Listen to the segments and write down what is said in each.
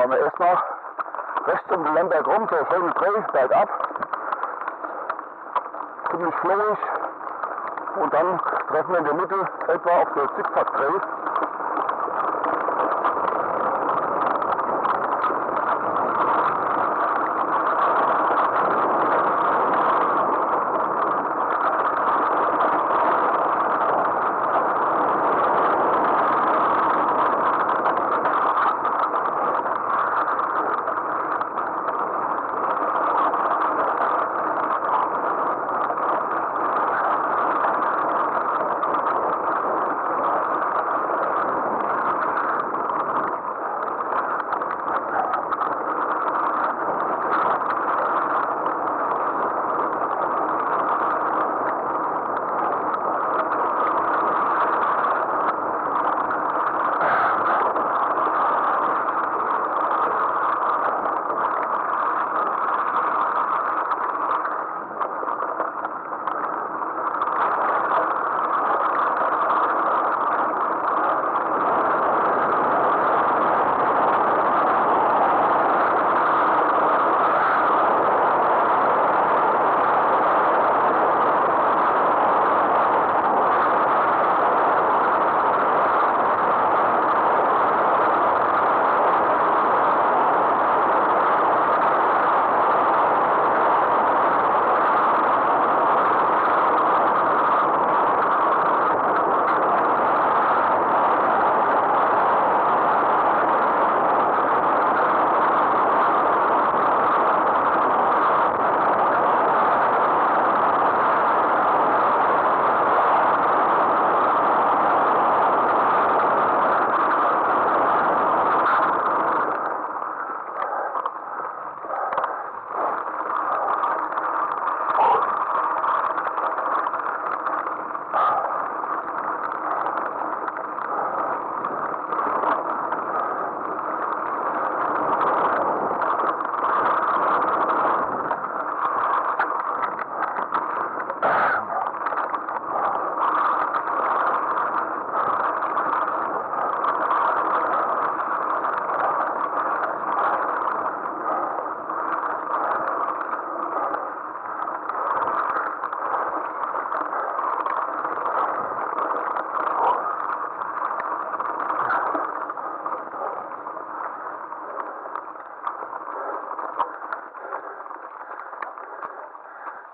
fahren wir erstmal rechts um den Lemberg rum, so schönen Dreh, bergab. Ziemlich flowig. Und dann treffen wir in der Mitte etwa auf der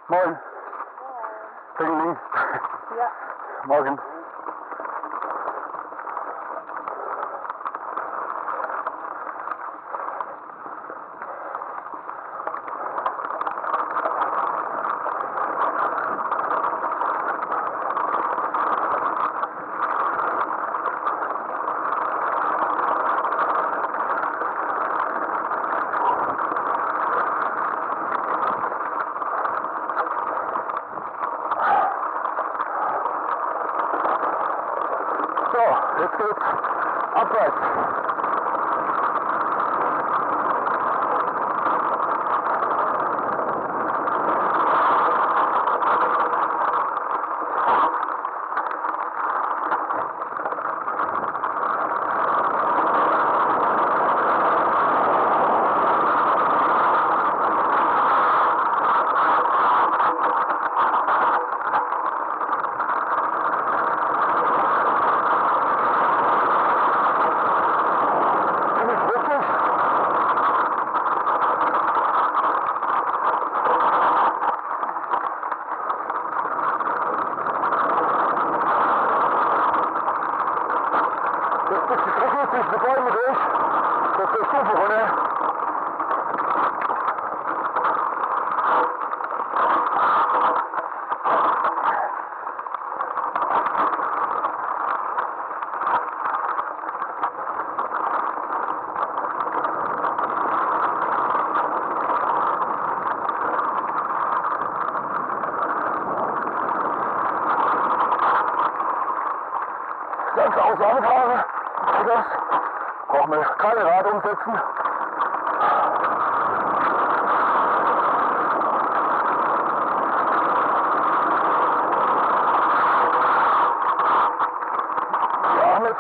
Morgen. Morgen. Morgen. Ja. Morgen. upwards. upwards. Het deployment is. Dus. Dat is toevoegen, hè. das. Brauchen wir keine Rad umsetzen. Damit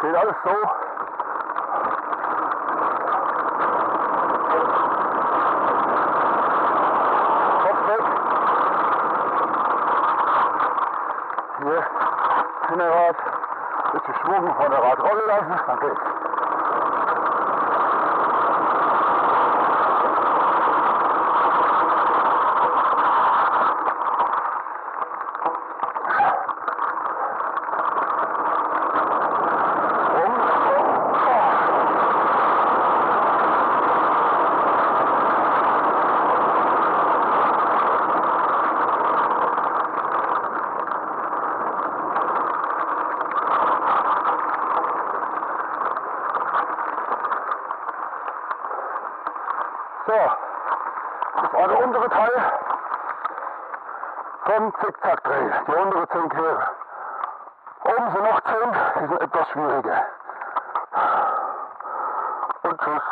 geht alles so. Kopf weg. Hier, Hinterrad bisschen Schwung von der Radrolle lassen, dann geht's. So, das war der untere Teil vom Zickzack-Dreh, die untere 10 Kehre. Oben sind noch 10, die sind etwas schwieriger. Und tschüss.